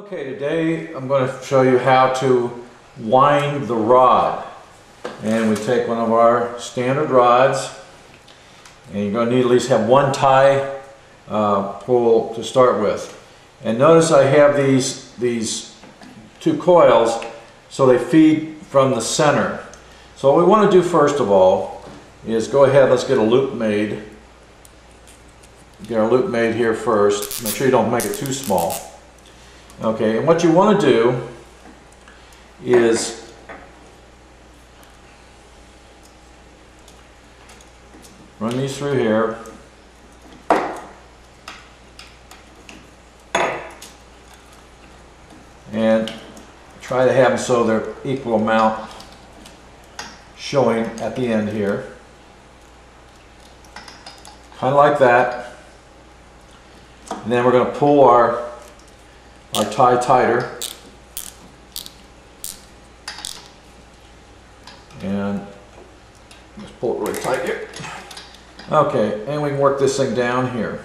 Okay, today I'm going to show you how to wind the rod. And we take one of our standard rods, and you're going to need at least have one tie uh, pull to start with. And notice I have these, these two coils so they feed from the center. So what we want to do first of all is go ahead, let's get a loop made. Get our loop made here first. Make sure you don't make it too small. Okay, and what you want to do is run these through here. And try to have them so they're equal amount showing at the end here. Kind of like that. And then we're going to pull our our tie tighter. And let's pull it really tight here. Okay, and we can work this thing down here.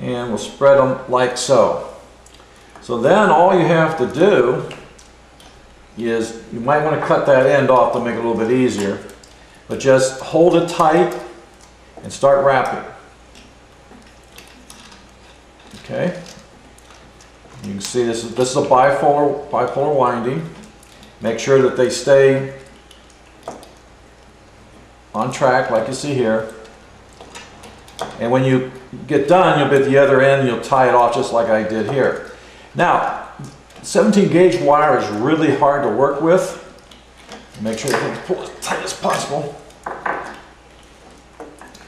And we'll spread them like so. So then all you have to do is, you might want to cut that end off to make it a little bit easier, but just hold it tight and start wrapping. Okay. You can see this is, this is a bipolar, bipolar winding. Make sure that they stay on track like you see here. And when you get done, you'll be at the other end, you'll tie it off just like I did here. Now, 17 gauge wire is really hard to work with. Make sure you pull as tight as possible.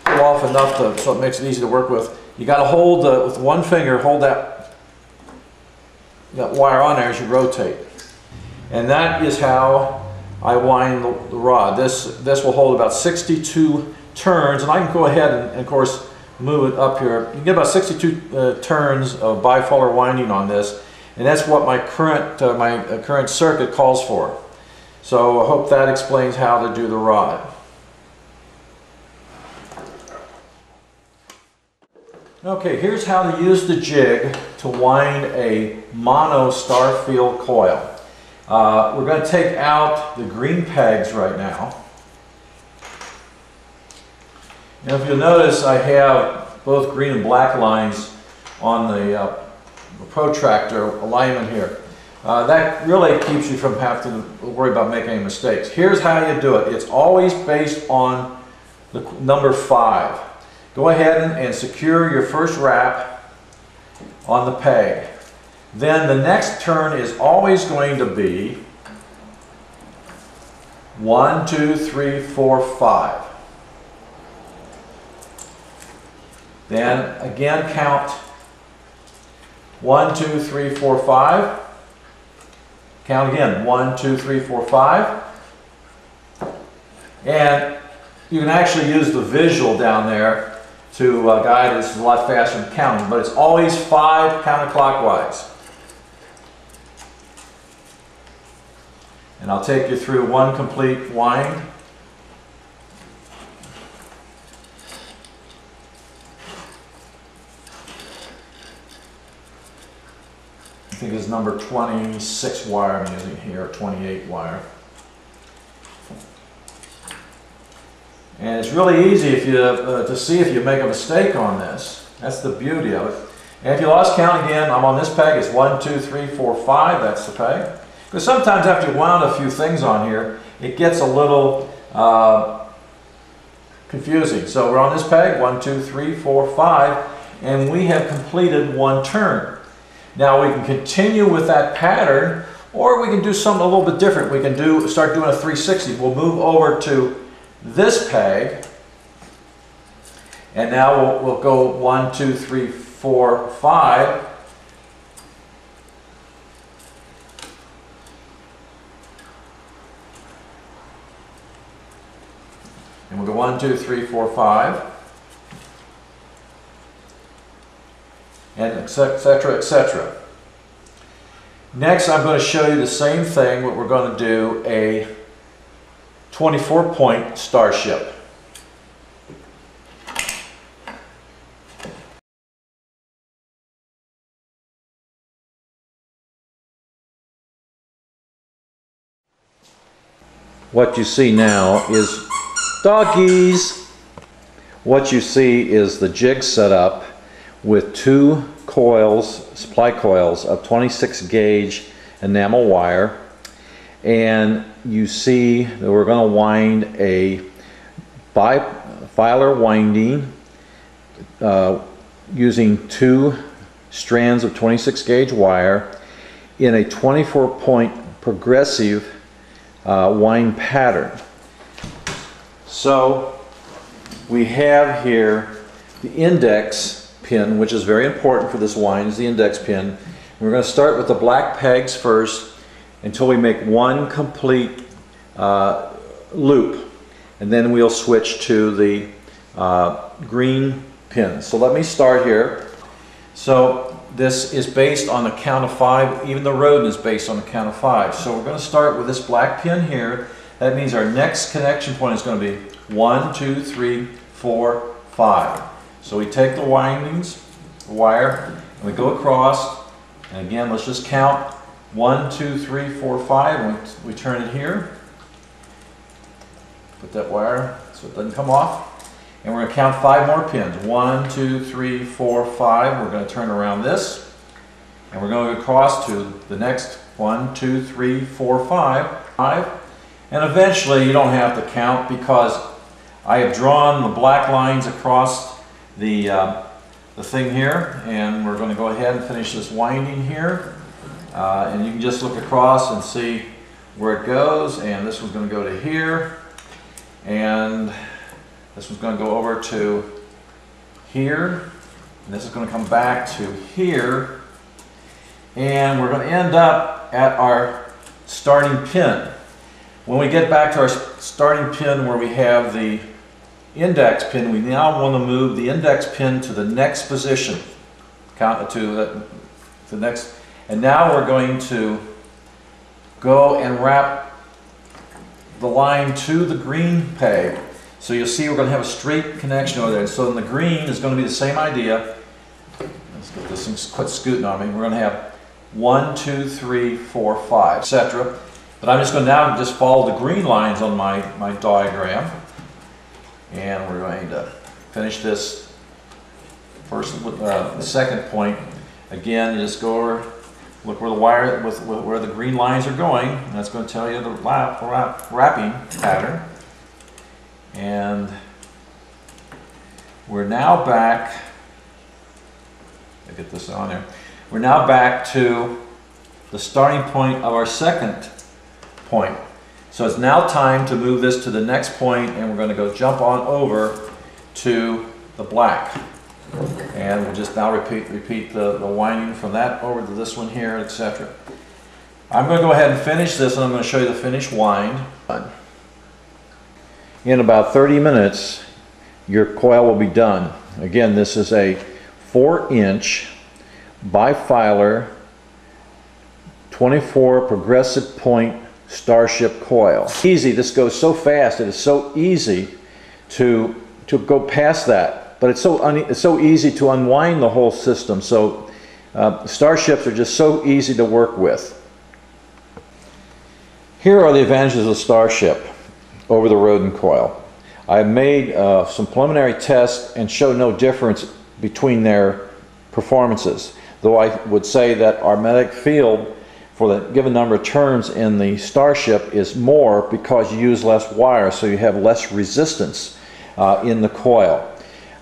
Pull off enough to, so it makes it easy to work with. You got to hold, uh, with one finger, hold that that wire on there as you rotate. And that is how I wind the, the rod. This, this will hold about 62 turns, and I can go ahead and, and of course, move it up here. You get about 62 uh, turns of bipolar winding on this, and that's what my current, uh, my uh, current circuit calls for. So I hope that explains how to do the rod. Okay, here's how to use the jig to wind a mono starfield coil. Uh, we're going to take out the green pegs right now. And if you'll notice, I have both green and black lines on the, uh, protractor alignment here. Uh, that really keeps you from having to worry about making any mistakes. Here's how you do it. It's always based on the number five. Go ahead and secure your first wrap on the peg. Then the next turn is always going to be one, two, three, four, five. Then again count one, two, three, four, five. Count again, one, two, three, four, five. And you can actually use the visual down there to uh, guide us a lot faster than counting, but it's always five counterclockwise. And I'll take you through one complete wind. I think it's number 26 wire I'm using here, 28 wire. And it's really easy if you, uh, to see if you make a mistake on this. That's the beauty of it. And if you lost count again, I'm on this peg. It's one, two, three, four, five. That's the peg. Because sometimes after you wound a few things on here, it gets a little uh, confusing. So we're on this peg, one, two, three, four, five, and we have completed one turn. Now we can continue with that pattern, or we can do something a little bit different. We can do start doing a 360. We'll move over to this peg, and now we'll, we'll go one, two, three, four, five. And we'll go one, two, three, four, five. And etc., etc. Next, I'm going to show you the same thing, but we're going to do a 24 point starship. What you see now is doggies. What you see is the jig set up with two coils, supply coils of 26 gauge enamel wire and you see that we're going to wind a bifilar winding uh, using two strands of 26 gauge wire in a 24 point progressive uh, wind pattern. So we have here the index pin, which is very important for this wind, is the index pin. We're going to start with the black pegs first until we make one complete uh, loop. And then we'll switch to the uh, green pins. So let me start here. So this is based on the count of five. Even the Rodin is based on the count of five. So we're going to start with this black pin here. That means our next connection point is going to be one, two, three, four, five. So we take the windings, the wire, and we go across. And again, let's just count one, two, three, four, five. We, we turn it here. Put that wire so it doesn't come off. And we're going to count five more pins. One, two, three, four, five. We're going to turn around this. And we're going across to the next one, two, three, four, five, five. And eventually you don't have to count because I have drawn the black lines across the, uh, the thing here. And we're going to go ahead and finish this winding here. Uh, and you can just look across and see where it goes. And this one's going to go to here. And this one's going to go over to here. And this is going to come back to here. And we're going to end up at our starting pin. When we get back to our starting pin where we have the index pin, we now want to move the index pin to the next position. To the next. And now we're going to go and wrap the line to the green peg so you'll see we're going to have a straight connection over there. And so in the green is going to be the same idea. Let's get this thing quit scooting on me. We're going to have one, two, three, four, five, etc. But I'm just going to now just follow the green lines on my, my diagram. And we're going to finish this first, uh, the second point. Again, just go over, look where the wire, with, where the green lines are going. And that's going to tell you the wrap, wrapping pattern. And we're now back, I get this on there. We're now back to the starting point of our second point. So it's now time to move this to the next point and we're going to go jump on over to the black. And we'll just now repeat, repeat the, the winding from that over to this one here, etc. I'm going to go ahead and finish this and I'm going to show you the finished wind in about 30 minutes, your coil will be done. Again, this is a 4 inch bifilar 24 progressive point starship coil. Easy, this goes so fast, it is so easy to, to go past that. But it's so, it's so easy to unwind the whole system. So uh, starships are just so easy to work with. Here are the advantages of Starship over the Rodin coil. I made uh, some preliminary tests and showed no difference between their performances, though I would say that our magnetic field for the given number of turns in the Starship is more because you use less wire, so you have less resistance uh, in the coil.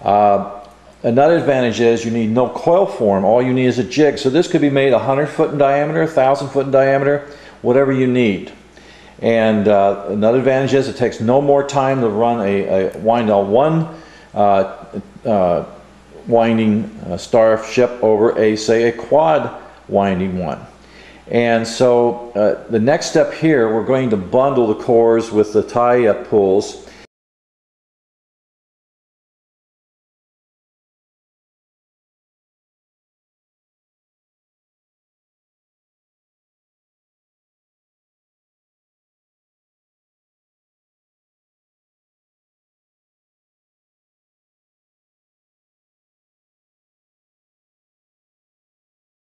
Uh, another advantage is you need no coil form, all you need is a jig. So this could be made 100 foot in diameter, 1,000 foot in diameter, whatever you need. And uh, another advantage is it takes no more time to run a, a wind on one uh, uh, winding uh, starship over a, say, a quad winding one. And so uh, the next step here, we're going to bundle the cores with the tie-up pulls